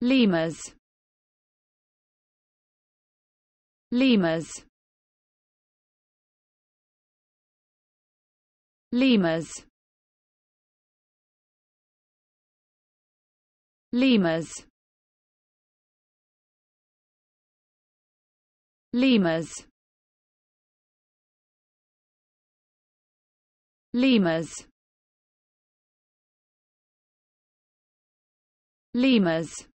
lemurs. Lemurs. Lemurs. Lemurs. Lemurs. Lemurs. Lemurs.